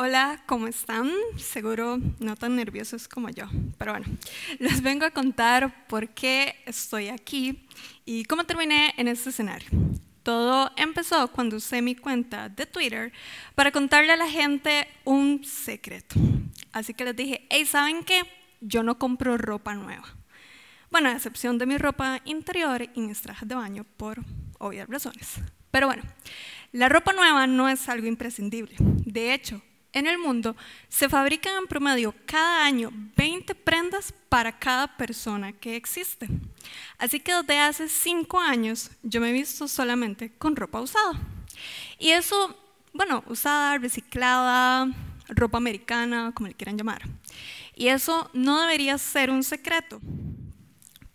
Hola, ¿cómo están? Seguro no tan nerviosos como yo, pero bueno, les vengo a contar por qué estoy aquí y cómo terminé en este escenario. Todo empezó cuando usé mi cuenta de Twitter para contarle a la gente un secreto. Así que les dije, hey, ¿saben qué? Yo no compro ropa nueva. Bueno, a excepción de mi ropa interior y mis trajes de baño, por obvias razones. Pero bueno, la ropa nueva no es algo imprescindible. De hecho, en el mundo se fabrican en promedio cada año 20 prendas para cada persona que existe. Así que desde hace 5 años yo me he visto solamente con ropa usada. Y eso, bueno, usada, reciclada, ropa americana, como le quieran llamar. Y eso no debería ser un secreto,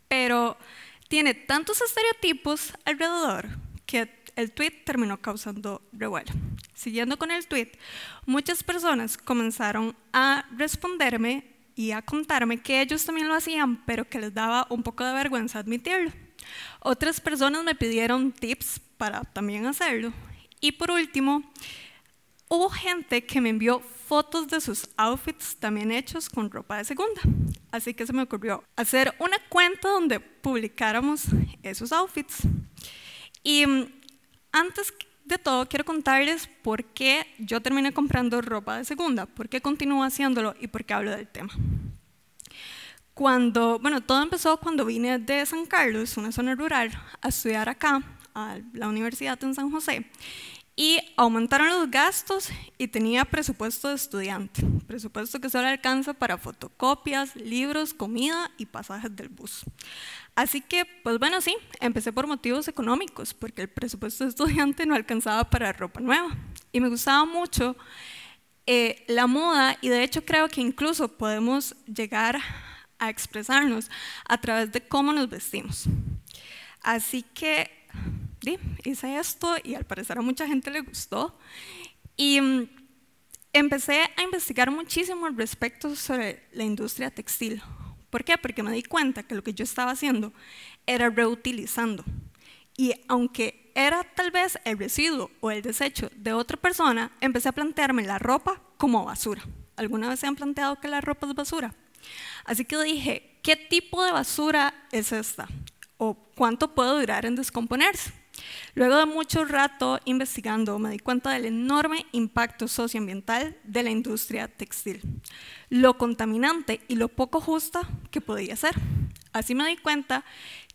pero tiene tantos estereotipos alrededor que el tweet terminó causando revuelo. Siguiendo con el tweet, muchas personas comenzaron a responderme y a contarme que ellos también lo hacían, pero que les daba un poco de vergüenza admitirlo. Otras personas me pidieron tips para también hacerlo. Y por último, hubo gente que me envió fotos de sus outfits también hechos con ropa de segunda. Así que se me ocurrió hacer una cuenta donde publicáramos esos outfits. Y antes de todo, quiero contarles por qué yo terminé comprando ropa de segunda, por qué continúo haciéndolo y por qué hablo del tema. Cuando, bueno, todo empezó cuando vine de San Carlos, una zona rural, a estudiar acá, a la universidad en San José, y aumentaron los gastos y tenía presupuesto de estudiante, presupuesto que solo alcanza para fotocopias, libros, comida y pasajes del bus. Así que, pues bueno, sí, empecé por motivos económicos, porque el presupuesto de estudiante no alcanzaba para ropa nueva. Y me gustaba mucho eh, la moda y de hecho creo que incluso podemos llegar a expresarnos a través de cómo nos vestimos. Así que hice esto y al parecer a mucha gente le gustó. Y mm, empecé a investigar muchísimo al respecto sobre la industria textil ¿Por qué? Porque me di cuenta que lo que yo estaba haciendo era reutilizando. Y aunque era tal vez el residuo o el desecho de otra persona, empecé a plantearme la ropa como basura. ¿Alguna vez se han planteado que la ropa es basura? Así que dije, ¿qué tipo de basura es esta? ¿O cuánto puede durar en descomponerse? Luego de mucho rato investigando, me di cuenta del enorme impacto socioambiental de la industria textil, lo contaminante y lo poco justa que podía ser. Así me di cuenta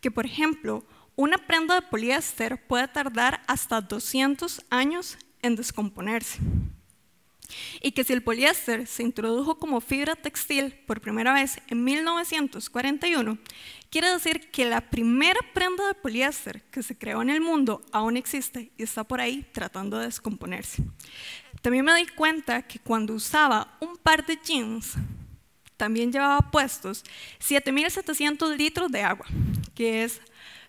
que, por ejemplo, una prenda de poliéster puede tardar hasta 200 años en descomponerse. Y que si el poliéster se introdujo como fibra textil por primera vez en 1941, quiere decir que la primera prenda de poliéster que se creó en el mundo aún existe y está por ahí tratando de descomponerse. También me di cuenta que cuando usaba un par de jeans, también llevaba puestos 7.700 litros de agua, que es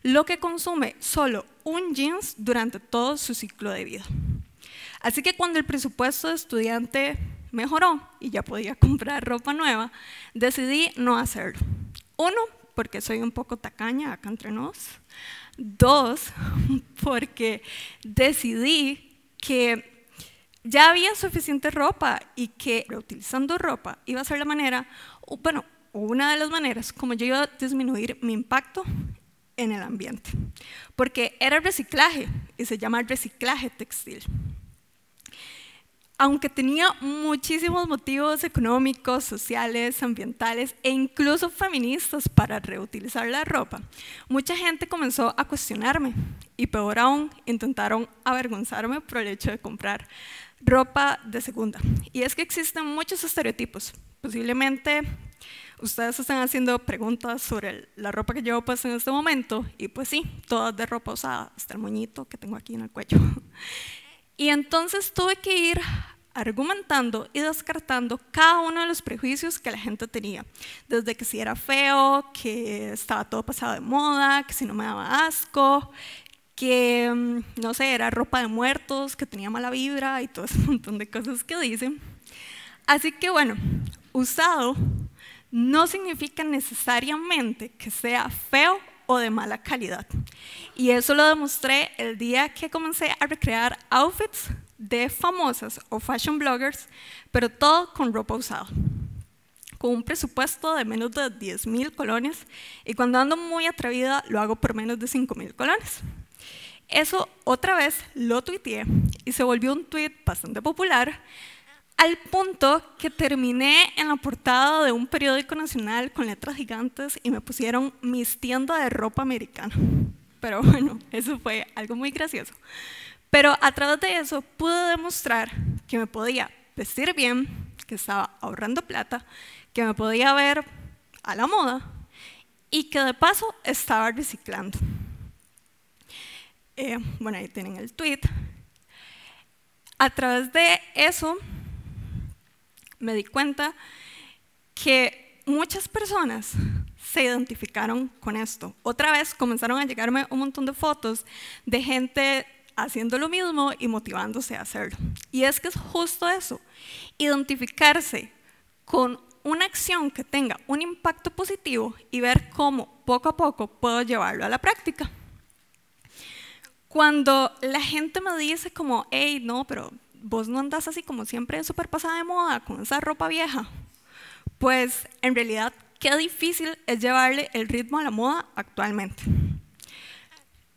lo que consume solo un jeans durante todo su ciclo de vida. Así que cuando el presupuesto de estudiante mejoró y ya podía comprar ropa nueva, decidí no hacerlo. Uno, porque soy un poco tacaña acá entre nos. Dos, porque decidí que ya había suficiente ropa y que reutilizando ropa iba a ser la manera, bueno, una de las maneras como yo iba a disminuir mi impacto en el ambiente. Porque era reciclaje y se llama reciclaje textil aunque tenía muchísimos motivos económicos, sociales, ambientales e incluso feministas para reutilizar la ropa, mucha gente comenzó a cuestionarme y peor aún, intentaron avergonzarme por el hecho de comprar ropa de segunda. Y es que existen muchos estereotipos. Posiblemente ustedes están haciendo preguntas sobre la ropa que llevo puesta en este momento y pues sí, todas de ropa usada, hasta el moñito que tengo aquí en el cuello. Y entonces tuve que ir argumentando y descartando cada uno de los prejuicios que la gente tenía, desde que si era feo, que estaba todo pasado de moda, que si no me daba asco, que mm, no sé, era ropa de muertos, que tenía mala vibra y todo ese montón de cosas que dicen. Así que bueno, usado no significa necesariamente que sea feo o de mala calidad. Y eso lo demostré el día que comencé a recrear outfits de famosas o fashion bloggers, pero todo con ropa usada, con un presupuesto de menos de 10 mil colones y cuando ando muy atrevida lo hago por menos de 5 mil colones. Eso otra vez lo tuiteé y se volvió un tweet bastante popular al punto que terminé en la portada de un periódico nacional con letras gigantes y me pusieron mis tiendas de ropa americana. Pero bueno, eso fue algo muy gracioso. Pero a través de eso pude demostrar que me podía vestir bien, que estaba ahorrando plata, que me podía ver a la moda y que de paso estaba reciclando. Eh, bueno, ahí tienen el tweet. A través de eso me di cuenta que muchas personas se identificaron con esto. Otra vez comenzaron a llegarme un montón de fotos de gente haciendo lo mismo y motivándose a hacerlo. Y es que es justo eso, identificarse con una acción que tenga un impacto positivo y ver cómo poco a poco puedo llevarlo a la práctica. Cuando la gente me dice como, hey, no, pero vos no andas así como siempre súper pasada de moda con esa ropa vieja, pues en realidad qué difícil es llevarle el ritmo a la moda actualmente.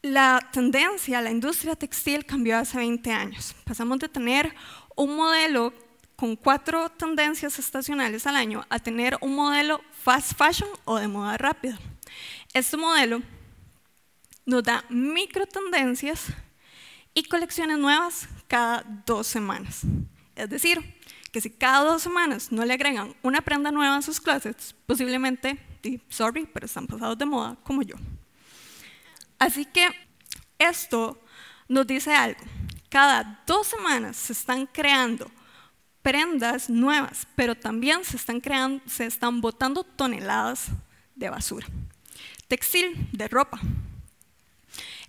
La tendencia, la industria textil cambió hace 20 años. Pasamos de tener un modelo con cuatro tendencias estacionales al año a tener un modelo fast fashion o de moda rápida. Este modelo nos da micro tendencias y colecciones nuevas cada dos semanas. Es decir, que si cada dos semanas no le agregan una prenda nueva a sus closets, posiblemente, sorry, pero están pasados de moda como yo. Así que esto nos dice algo. Cada dos semanas se están creando prendas nuevas, pero también se están, creando, se están botando toneladas de basura. Textil, de ropa.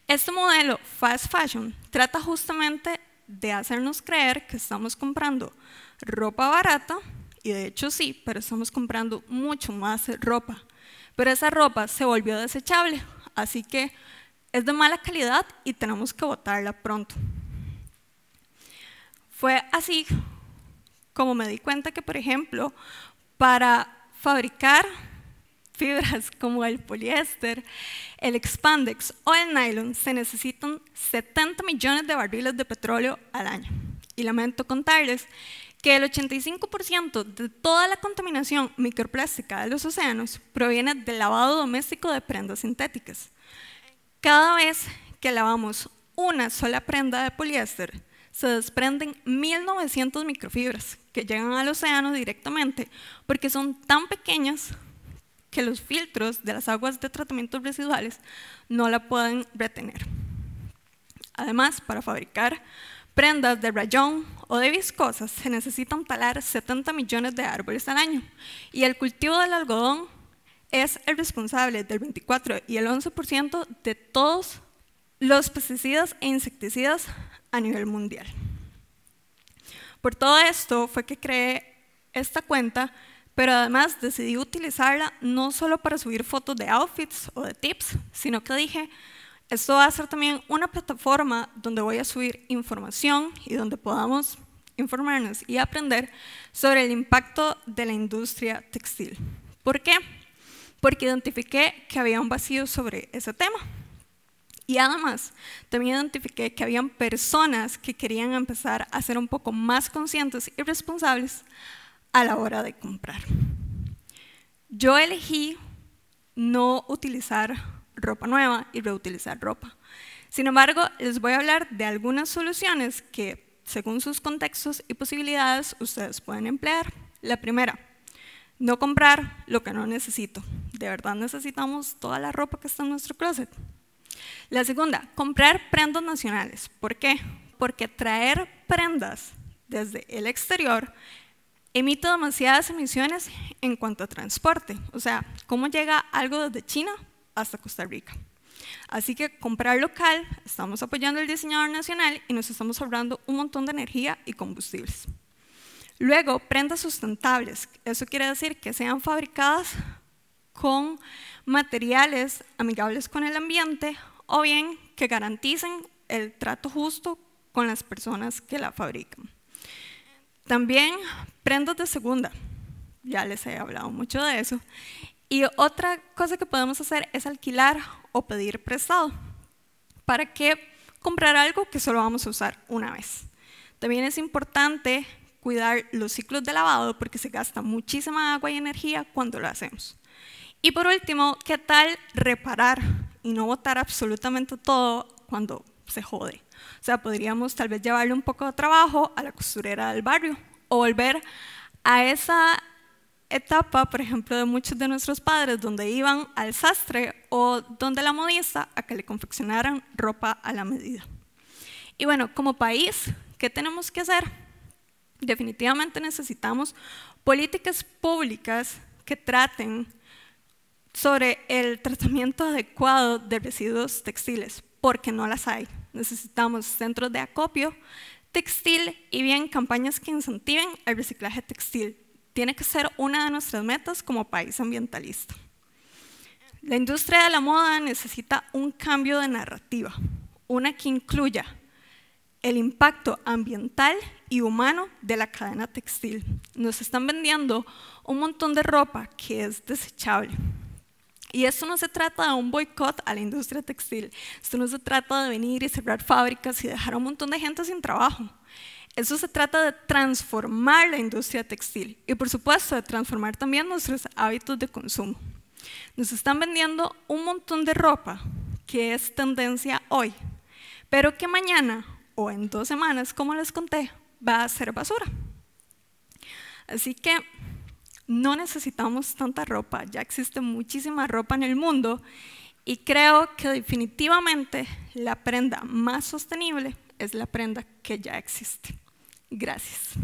Este modelo fast fashion trata justamente de hacernos creer que estamos comprando ropa barata, y de hecho sí, pero estamos comprando mucho más ropa. Pero esa ropa se volvió desechable, así que es de mala calidad y tenemos que botarla pronto. Fue así como me di cuenta que, por ejemplo, para fabricar fibras como el poliéster, el expandex o el nylon se necesitan 70 millones de barriles de petróleo al año. Y lamento contarles que el 85% de toda la contaminación microplástica de los océanos proviene del lavado doméstico de prendas sintéticas. Cada vez que lavamos una sola prenda de poliéster, se desprenden 1.900 microfibras que llegan al océano directamente porque son tan pequeñas que los filtros de las aguas de tratamiento residuales no la pueden retener. Además, para fabricar prendas de rayón o de viscosas se necesitan talar 70 millones de árboles al año y el cultivo del algodón es el responsable del 24 y el 11% de todos los pesticidas e insecticidas a nivel mundial. Por todo esto fue que creé esta cuenta, pero además decidí utilizarla no solo para subir fotos de outfits o de tips, sino que dije, esto va a ser también una plataforma donde voy a subir información y donde podamos informarnos y aprender sobre el impacto de la industria textil. ¿Por qué? Porque identifiqué que había un vacío sobre ese tema. Y además, también identifiqué que habían personas que querían empezar a ser un poco más conscientes y responsables a la hora de comprar. Yo elegí no utilizar ropa nueva y reutilizar ropa. Sin embargo, les voy a hablar de algunas soluciones que, según sus contextos y posibilidades, ustedes pueden emplear. La primera, no comprar lo que no necesito. De verdad necesitamos toda la ropa que está en nuestro closet. La segunda, comprar prendas nacionales. ¿Por qué? Porque traer prendas desde el exterior emite demasiadas emisiones en cuanto a transporte. O sea, ¿cómo llega algo desde China hasta Costa Rica? Así que comprar local, estamos apoyando al diseñador nacional y nos estamos ahorrando un montón de energía y combustibles. Luego, prendas sustentables. Eso quiere decir que sean fabricadas con materiales amigables con el ambiente o bien que garanticen el trato justo con las personas que la fabrican. También prendas de segunda, ya les he hablado mucho de eso. Y otra cosa que podemos hacer es alquilar o pedir prestado. ¿Para qué comprar algo que solo vamos a usar una vez? También es importante cuidar los ciclos de lavado porque se gasta muchísima agua y energía cuando lo hacemos. Y por último, ¿qué tal reparar y no botar absolutamente todo cuando se jode? O sea, podríamos tal vez llevarle un poco de trabajo a la costurera del barrio o volver a esa etapa, por ejemplo, de muchos de nuestros padres, donde iban al sastre o donde la modista a que le confeccionaran ropa a la medida. Y bueno, como país, ¿qué tenemos que hacer? Definitivamente necesitamos políticas públicas que traten sobre el tratamiento adecuado de residuos textiles, porque no las hay. Necesitamos centros de acopio textil y bien campañas que incentiven el reciclaje textil. Tiene que ser una de nuestras metas como país ambientalista. La industria de la moda necesita un cambio de narrativa, una que incluya el impacto ambiental y humano de la cadena textil. Nos están vendiendo un montón de ropa que es desechable, y esto no se trata de un boicot a la industria textil, esto no se trata de venir y cerrar fábricas y dejar a un montón de gente sin trabajo. Eso se trata de transformar la industria textil y por supuesto de transformar también nuestros hábitos de consumo. Nos están vendiendo un montón de ropa que es tendencia hoy, pero que mañana o en dos semanas, como les conté, va a ser basura. Así que no necesitamos tanta ropa, ya existe muchísima ropa en el mundo y creo que definitivamente la prenda más sostenible es la prenda que ya existe. Gracias.